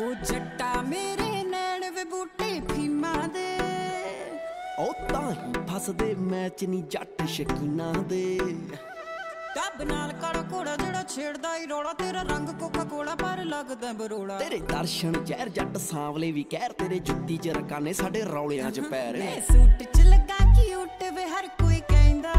ਉਹ ਜੱਟਾ ਮੇਰੇ ਨੈਣ ਵੇ ਬੂਟੇ ਫੀਮਾ ਦੇ। ਉਹ ਤਾਂ ਹੀ ਫਸਦੇ ਮੈਚ ਨਹੀਂ ਜੱਟ ਸ਼ਕੀਨਾ ਦੇ। ਟੱਬ ਨਾਲ ਕਾਲਾ ਕੋੜਾ ਜਿਹੜਾ ਛੇੜਦਾ ਈ ਰੋਲਾ ਤੇਰਾ ਰੰਗ ਕੋਕਾ ਕੋਲਾ ਪਰ ਲੱਗਦਾ ਬਰੋੜਾ ਤੇਰੇ ਦਰਸ਼ਨ ਜ਼ਹਿਰ ਜੱਟ ਸਾਂਵਲੇ ਵੀ ਕਹਿਰ ਤੇਰੇ ਜੁੱਤੀ ਚ ਰਕਾਨੇ ਸਾਡੇ ਰੌਲਿਆਂ ਚ ਪੈਰ। ਮੈਂ ਸੂਟ ਚ ਲੱਗਾ ਕਿਊਟ ਵੇ ਹਰ ਕੋਈ ਕਹਿੰਦਾ।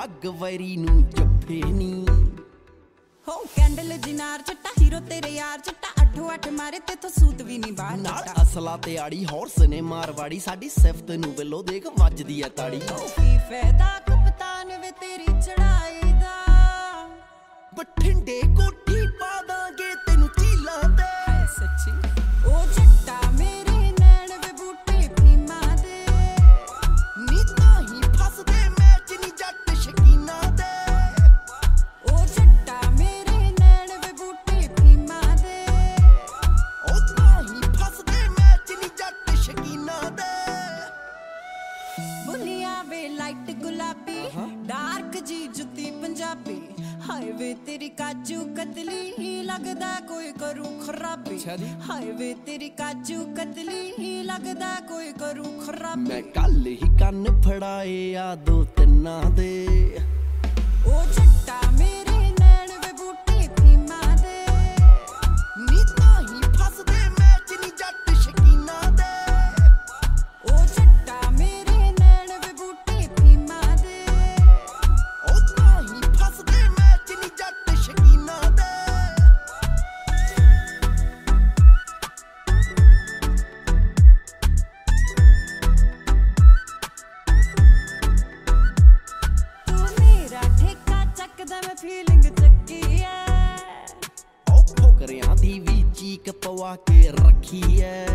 ਹੱਗ ਵੈਰੀ ਨੂੰ ਜੱਫੇ ਨੀ। ਹੋ ਕੈਂਡਲ ਜਿਨਾਰ ਚਟਾ ਹੀਰੋ ਤੇਰੇ ਯਾਰ ਚਟਾ ਅੱਠੋ ਅੱਠ ਮਾਰੇ ਤੇ ਤੋਂ ਸੂਤ ਵੀ ਨਹੀਂ ਬਾਹਰ ਨਾਲ ਅਸਲਾ ਤੇ ਆੜੀ ਹਾਰਸ ਨੇ ਮਾਰਵਾੜੀ ਸਾਡੀ ਸਿਫਤ ਨੂੰ ਵੱਲੋਂ ਦੇਖ ਵੱਜਦੀ ਐ ਤਾੜੀ। ਕੀ ਫਾਇਦਾ ਕਪਤਾਨ ਵੇ ਤੇਰੀ ਚੜਾਈ ਦਾ? ਬਠਿੰਡੇ ਕੋਠੀ ਗੁਲਾਬੀ ਡਾਰਕ ਜੀ ਜੁੱਤੀ ਪੰਜਾਬੀ। ਹਾਏ ਵੇ ਤੇਰੀ ਕਾਜੂ ਕਤਲੀ ਹੀ ਲੱਗਦਾ ਕੋਈ ਕਰੂ ਖਰਾਬੀ। ਅੱਛਾ ਜੀ। ਹਾਏ ਵੇ ਤੇਰੀ ਕਾਜੂ ਕਤਲੀ ਹੀ ਲੱਗਦਾ ਕੋਈ ਕਰੂ ਖਰਾਬੀ। ਮੈਂ ਕੱਲ ਹੀ ਕੰਨ ਫੜਾਏ ਆ ਦੋ ਤਿੰਨਾਂ ਦੇ। ਲੀਕ ਪਵਾ ਕੇ ਰੱਖੀ ਐ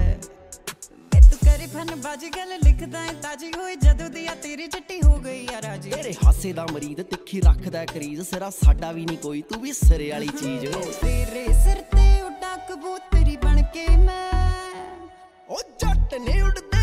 ਤੇਰੇ ਫਨ ਬਾਜ ਗੱਲ ਲਿਖਦਾ ਏ ਤਾਜੀ ਹੋਈ ਜਦੋਂ ਦੀ ਆ ਤੇਰੀ ਚਿੱਟੀ ਹੋ ਗਈ ਆ ਰਾਜੀ। ਤੇਰੇ ਹਾਸੇ ਦਾ ਮਰੀਦ ਤਿੱਖੀ ਰੱਖਦਾ ਕਰੀਜ਼ ਸਿਰਾ ਸਾਡਾ ਵੀ ਨਹੀਂ ਕੋਈ ਤੂੰ ਵੀ ਸਿਰੇ ਵਾਲੀ ਚੀਜ਼ ਓ ਤੇਰੇ ਸਿਰ ਤੇ ਉਡਾ ਕਬੂਤਰੀ ਬਣ ਕੇ ਮੈਂ। ਉਹ ਜੱਟ ਨੇ ਉੱਡਦਾ